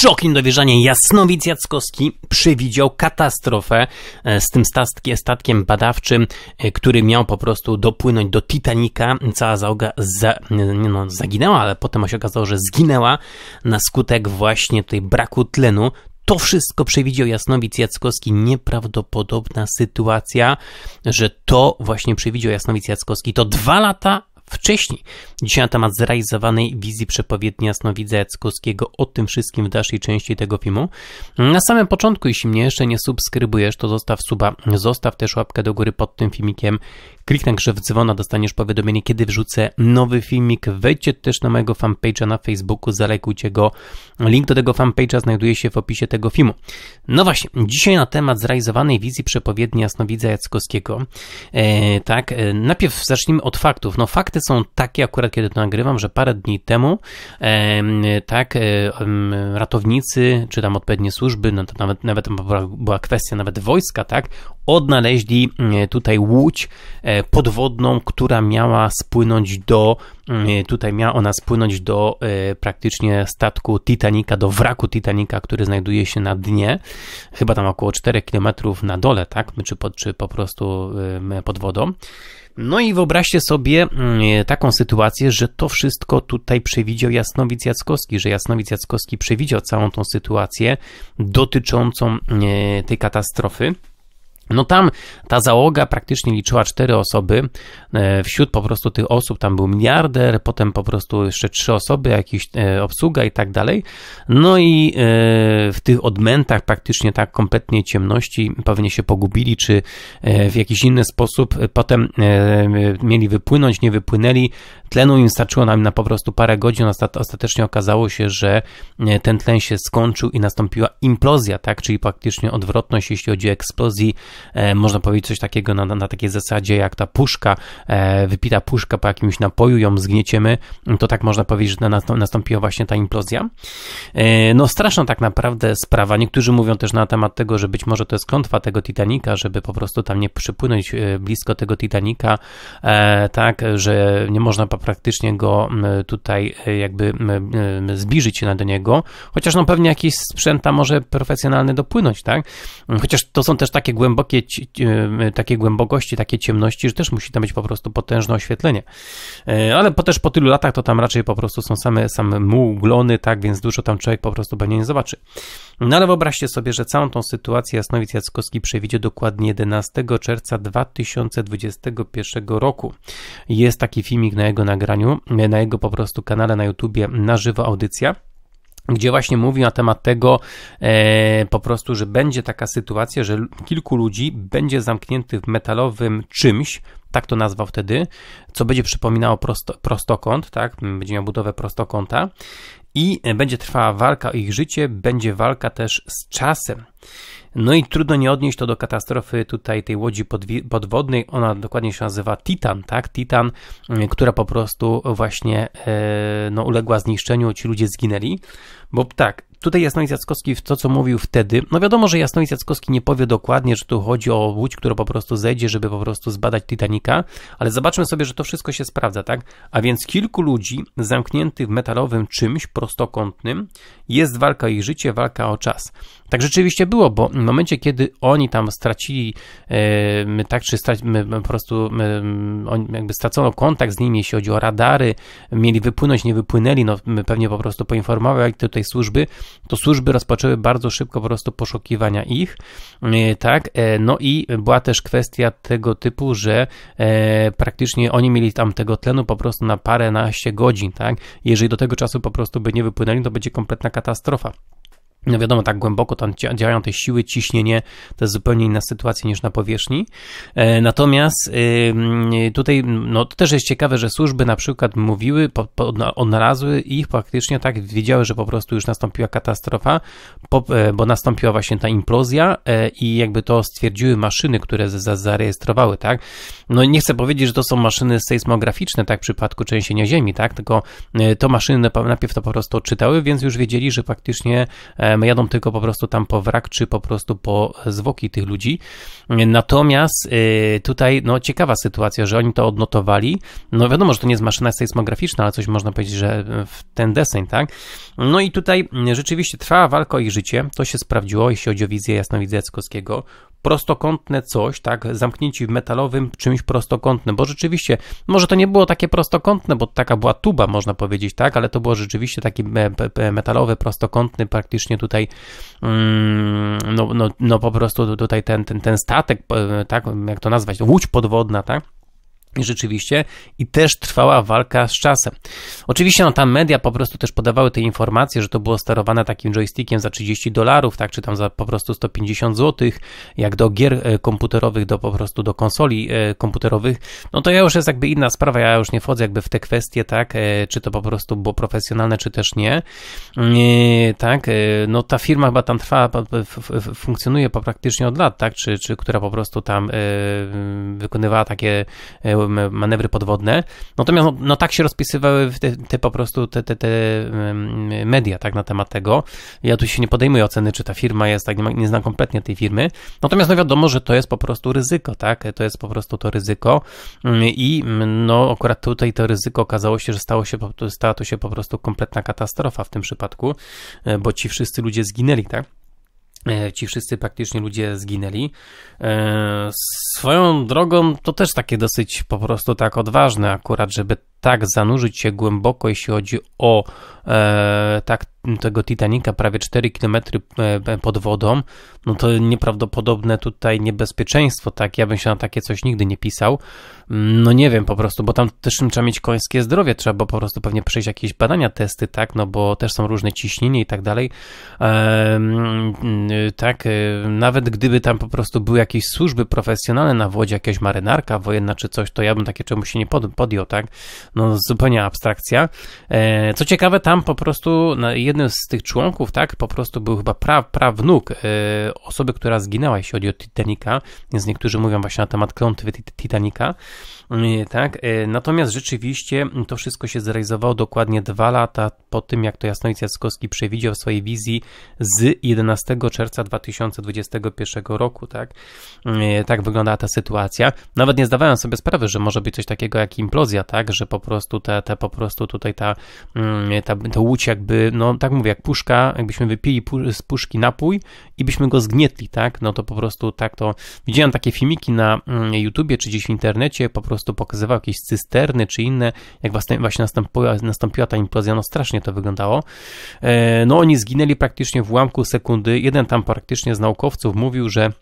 Szok niedowierzanie. Jasnowic Jackowski przewidział katastrofę e, z tym statkiem, badawczym, e, który miał po prostu dopłynąć do Titanica. Cała załoga za, no, zaginęła, ale potem się okazało, że zginęła na skutek właśnie tej braku tlenu. To wszystko przewidział Jasnowic Jackowski. Nieprawdopodobna sytuacja, że to właśnie przewidział Jasnowic Jackowski. To dwa lata wcześniej. Dzisiaj na temat zrealizowanej wizji przepowiedni jasnowidza Jackowskiego o tym wszystkim w dalszej części tego filmu. Na samym początku, jeśli mnie jeszcze nie subskrybujesz, to zostaw suba, zostaw też łapkę do góry pod tym filmikiem, Kliknij grze w dzwona, dostaniesz powiadomienie, kiedy wrzucę nowy filmik. Wejdźcie też na mojego fanpage'a na Facebooku, zalajkujcie go. Link do tego fanpage'a znajduje się w opisie tego filmu. No właśnie, dzisiaj na temat zrealizowanej wizji przepowiedni jasnowidza Jackowskiego. E, tak, e, najpierw zacznijmy od faktów. No fakty są takie akurat, kiedy to nagrywam, że parę dni temu tak, ratownicy, czy tam odpowiednie służby, no to nawet, nawet była kwestia nawet wojska, tak, odnaleźli e, tutaj łódź e, podwodną, która miała spłynąć do, tutaj miała ona spłynąć do praktycznie statku Titanica, do wraku Titanica, który znajduje się na dnie, chyba tam około 4 km na dole, tak, czy, czy po prostu pod wodą. No i wyobraźcie sobie taką sytuację, że to wszystko tutaj przewidział Jasnowic Jackowski, że Jasnowic Jackowski przewidział całą tą sytuację dotyczącą tej katastrofy. No tam ta załoga praktycznie liczyła cztery osoby. E, wśród po prostu tych osób tam był miliarder, potem po prostu jeszcze trzy osoby, jakiś e, obsługa i tak dalej. No i e, w tych odmętach praktycznie tak kompletnie ciemności pewnie się pogubili, czy w jakiś inny sposób potem mieli wypłynąć, nie wypłynęli. Tlenu im starczyło nam na po prostu parę godzin. Ostatecznie okazało się, że ten tlen się skończył i nastąpiła implozja, tak? Czyli praktycznie odwrotność, jeśli chodzi o eksplozji można powiedzieć coś takiego na, na takiej zasadzie jak ta puszka, e, wypita puszka po jakimś napoju, ją zgnieciemy, to tak można powiedzieć, że nastąpiła właśnie ta implozja. E, no straszna tak naprawdę sprawa. Niektórzy mówią też na temat tego, że być może to jest klątwa tego Titanica, żeby po prostu tam nie przypłynąć blisko tego Titanica, tak, że nie można praktycznie go tutaj jakby zbliżyć się do niego, chociaż no pewnie jakiś sprzęt tam może profesjonalny dopłynąć, tak? Chociaż to są też takie głębokie takie, takie głębokości, takie ciemności, że też musi tam być po prostu potężne oświetlenie. E, ale po, też po tylu latach to tam raczej po prostu są same, same muł, glony, tak, więc dużo tam człowiek po prostu pewnie nie zobaczy. No ale wyobraźcie sobie, że całą tą sytuację Jasnowic Jackowski przewidzie dokładnie 11 czerwca 2021 roku. Jest taki filmik na jego nagraniu, na jego po prostu kanale na YouTubie na żywo audycja gdzie właśnie mówi na temat tego e, po prostu, że będzie taka sytuacja, że kilku ludzi będzie zamkniętych w metalowym czymś, tak to nazwał wtedy, co będzie przypominało prosto, prostokąt, tak, będzie miał budowę prostokąta i będzie trwała walka o ich życie, będzie walka też z czasem. No i trudno nie odnieść to do katastrofy tutaj tej łodzi podwodnej. Ona dokładnie się nazywa Titan, tak? Titan, mm, która po prostu właśnie e, no, uległa zniszczeniu, ci ludzie zginęli. Bo tak, tutaj Jasnowic Jackowski w to, co mówił wtedy, no wiadomo, że Jasnowic Jackowski nie powie dokładnie, że tu chodzi o łódź, która po prostu zejdzie, żeby po prostu zbadać Titanica, ale zobaczmy sobie, że to wszystko się sprawdza, tak? A więc kilku ludzi zamkniętych w metalowym czymś prostokątnym, jest walka o ich życie, walka o czas. Tak rzeczywiście było, bo w momencie, kiedy oni tam stracili, e, tak czy straci, po prostu jakby stracono kontakt z nimi, jeśli chodzi o radary, mieli wypłynąć, nie wypłynęli, no pewnie po prostu poinformował jak tutaj służby, to służby rozpoczęły bardzo szybko po prostu poszukiwania ich, e, tak, e, no i była też kwestia tego typu, że praktycznie oni mieli tam tego tlenu po prostu na parę naście godzin, tak, jeżeli do tego czasu po prostu by nie wypłynęli, to będzie kompletna katastrofa. No wiadomo, tak głęboko tam działają te siły, ciśnienie, to jest zupełnie inna sytuacja niż na powierzchni. E, natomiast tutaj, no to też jest ciekawe, że służby na przykład mówiły, odnalazły ich praktycznie tak, wiedziały, że po prostu już nastąpiła katastrofa, e, bo nastąpiła właśnie ta implozja e, i jakby to stwierdziły maszyny, które zarejestrowały, tak. No nie chcę powiedzieć, że to są maszyny sejsmograficzne, tak, w przypadku trzęsienia ziemi, tak, tylko to maszyny najpierw to po prostu odczytały, więc już wiedzieli, że faktycznie jadą tylko po prostu tam po wrak, czy po prostu po zwłoki tych ludzi. Natomiast tutaj, no ciekawa sytuacja, że oni to odnotowali. No wiadomo, że to nie jest maszyna sejsmograficzna, ale coś można powiedzieć, że w ten deseń, tak? No i tutaj rzeczywiście trwała walka o ich życie, to się sprawdziło, jeśli chodzi o wizję Jasnowidzeckiego prostokątne coś, tak, zamknięci w metalowym czymś prostokątnym, bo rzeczywiście, może to nie było takie prostokątne, bo taka była tuba, można powiedzieć, tak, ale to było rzeczywiście taki metalowy, prostokątny, praktycznie tutaj, mm, no, no, no po prostu tutaj ten, ten, ten statek, e, tak, jak to nazwać, łódź podwodna, tak, Rzeczywiście. I też trwała walka z czasem. Oczywiście no tam media po prostu też podawały te informacje, że to było sterowane takim joystickiem za 30 dolarów, tak, czy tam za po prostu 150 zł, jak do gier e, komputerowych, do po prostu do konsoli e, komputerowych, no to ja już jest jakby inna sprawa, ja już nie wchodzę jakby w te kwestie, tak, e, czy to po prostu było profesjonalne, czy też nie, tak, no ta firma chyba tam trwa, funkcjonuje praktycznie od lat, tak, czy, czy która po prostu tam wykonywała takie manewry podwodne. Natomiast no, no tak się rozpisywały te, te po prostu te, te, te media tak na temat tego. Ja tu się nie podejmuję oceny, czy ta firma jest, tak nie, ma, nie znam kompletnie tej firmy. Natomiast no wiadomo, że to jest po prostu ryzyko, tak? To jest po prostu to ryzyko mm, i mm, no akurat tutaj to ryzyko okazało się, że stało się, stała to się po prostu kompletna katastrofa w tym przypadku, e, bo ci wszyscy ludzie zginęli, tak? E, ci wszyscy praktycznie ludzie zginęli. E, swoją drogą to też takie dosyć po prostu tak odważne akurat, żeby tak zanurzyć się głęboko, jeśli chodzi o e, tak tego Titanica, prawie 4 km e, pod wodą, no to nieprawdopodobne tutaj niebezpieczeństwo, tak? Ja bym się na takie coś nigdy nie pisał. No nie wiem po prostu, bo tam też trzeba mieć końskie zdrowie, trzeba po prostu pewnie przejść jakieś badania, testy, tak? No bo też są różne ciśnienie i tak dalej. E, tak, e, nawet gdyby tam po prostu były jakieś służby profesjonalne na wodzie, jakaś marynarka wojenna czy coś, to ja bym takie czemuś się nie podjął, tak? no zupełnie abstrakcja. E, co ciekawe, tam po prostu jednym z tych członków, tak, po prostu był chyba pra, prawnuk e, osoby, która zginęła, jeśli chodzi o Titanica, więc niektórzy mówią właśnie na temat klątwy Titanica, e, tak, natomiast rzeczywiście to wszystko się zrealizowało dokładnie dwa lata po tym, jak to Jasnowic Jackowski przewidział w swojej wizji z 11 czerwca 2021 roku, tak, tak wyglądała ta sytuacja. Nawet nie zdawałem sobie sprawy, że może być coś takiego jak implozja, tak, że po prostu te, te po prostu tutaj ta, mm, ta, ta łódź jakby, no tak mówię, jak puszka, jakbyśmy wypili z puszki napój i byśmy go zgnietli, tak, no to po prostu tak to, widziałem takie filmiki na mm, YouTubie czy gdzieś w internecie, po prostu pokazywał jakieś cysterny czy inne, jak właśnie nastąpiła, nastąpiła ta implozja, no strasznie to wyglądało. E, no oni zginęli praktycznie w ułamku sekundy, jeden tam praktycznie z naukowców mówił, że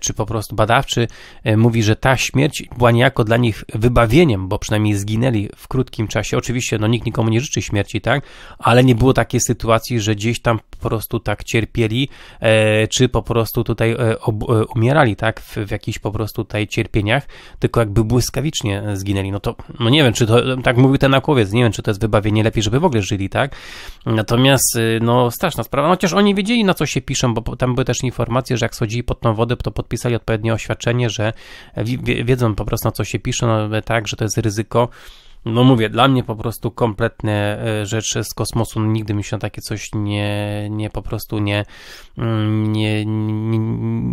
czy po prostu badawczy e, mówi, że ta śmierć była niejako dla nich wybawieniem, bo przynajmniej zginęli w krótkim czasie. Oczywiście, no nikt nikomu nie życzy śmierci, tak? Ale nie było takiej sytuacji, że gdzieś tam po prostu tak cierpieli, e, czy po prostu tutaj umierali, tak? W, w jakichś po prostu tutaj cierpieniach, tylko jakby błyskawicznie zginęli. No to, no nie wiem, czy to, tak mówił ten naukowiec, nie wiem, czy to jest wybawienie lepiej, żeby w ogóle żyli, tak? Natomiast, no straszna sprawa. No, chociaż oni wiedzieli, na co się piszą, bo tam były też informacje, że jak schodzili pod tą wodę, to to podpisali odpowiednie oświadczenie, że wiedzą po prostu na co się pisze, no, tak, że to jest ryzyko no mówię, dla mnie po prostu kompletne e, rzecz z kosmosu, nigdy mi się takie coś nie, nie po prostu nie, mm, nie, nie,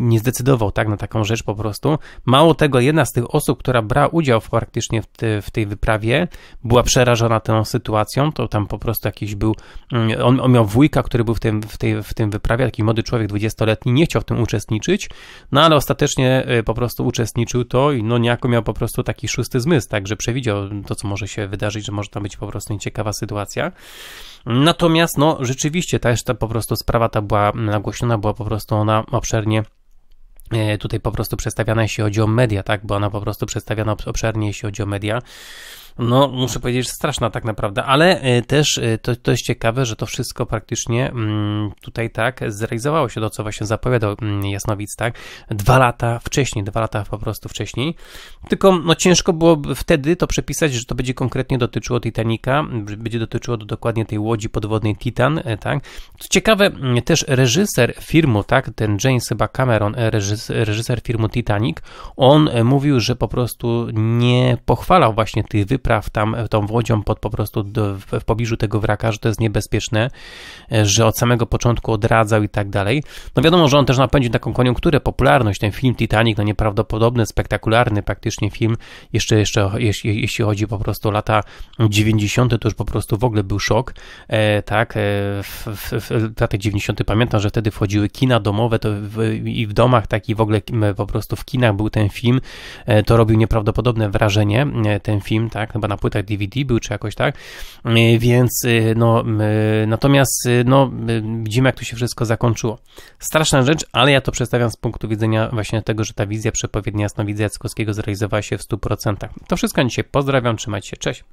nie zdecydował, tak, na taką rzecz po prostu. Mało tego, jedna z tych osób, która brała udział w, praktycznie w, te, w tej wyprawie, była przerażona tą sytuacją, to tam po prostu jakiś był, mm, on, on miał wujka, który był w, tym, w, tej, w tym wyprawie, taki młody człowiek, 20-letni, nie chciał w tym uczestniczyć, no ale ostatecznie e, po prostu uczestniczył to i no niejako miał po prostu taki szósty zmysł, tak, że przewidział to, co może się wydarzyć, że może tam być po prostu nieciekawa sytuacja. Natomiast, no, rzeczywiście ta po prostu sprawa ta była nagłośniona, była po prostu ona obszernie e, tutaj po prostu przedstawiana, jeśli chodzi o media, tak, bo ona po prostu przedstawiana obszernie, jeśli chodzi o media no muszę powiedzieć, że straszna tak naprawdę, ale e, też e, to, to jest ciekawe, że to wszystko praktycznie mm, tutaj tak zrealizowało się to, co właśnie zapowiadał mm, Jasnowic, tak, dwa lata wcześniej, dwa lata po prostu wcześniej, tylko no ciężko było wtedy to przepisać, że to będzie konkretnie dotyczyło Titanica, będzie dotyczyło dokładnie tej łodzi podwodnej Titan, e, tak. Co ciekawe, mm, też reżyser filmu, tak, ten James chyba Cameron, reżyser, reżyser Titanic, on mówił, że po prostu nie pochwalał właśnie tych wypraw wypraw tam tą łodzią pod po prostu do, w, w pobliżu tego wraka, że to jest niebezpieczne, że od samego początku odradzał i tak dalej. No wiadomo, że on też napędził taką koniunkturę, popularność, ten film Titanic, no nieprawdopodobny, spektakularny praktycznie film, jeszcze, jeszcze jeśli, jeśli chodzi po prostu o lata 90., to już po prostu w ogóle był szok, e, tak, e, w, w, w latach 90. pamiętam, że wtedy wchodziły kina domowe to w, i w domach, tak i w ogóle po prostu w kinach był ten film, e, to robił nieprawdopodobne wrażenie, e, ten film, tak, chyba na płytach DVD był, czy jakoś tak, e, więc e, no, natomiast no, widzimy, jak to się wszystko zakończyło. Straszna rzecz, ale ja to przedstawiam z punktu widzenia właśnie tego, że ta wizja przepowiednia jasnowidza Jackowskiego zrealizowała się w 100%. To wszystko dzisiaj pozdrawiam, trzymajcie się, cześć.